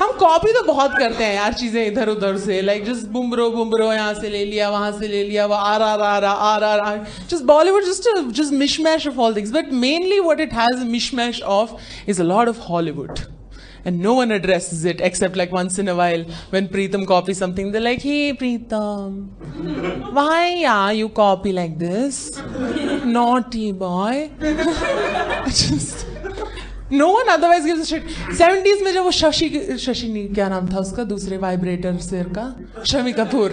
हम कॉपी तो बहुत करते हैं यार चीज़ें इधर उधर से लाइक जस्ट बुमरो बुमरो यहाँ से ले लिया वहाँ से ले लिया वो R R R R R R just Bollywood just just mishmash of all things but mainly what it has mishmash of is a lot of Hollywood and no one addresses it except like once in a while when Preetham copies something. They're like, "Hey, Preetham, why are you copy like this? Naughty boy." Just no one otherwise gives shit 70s में जब वो शशि शशि क्या नाम था उसका? दूसरे vibrator सिर का? शमी कपूर।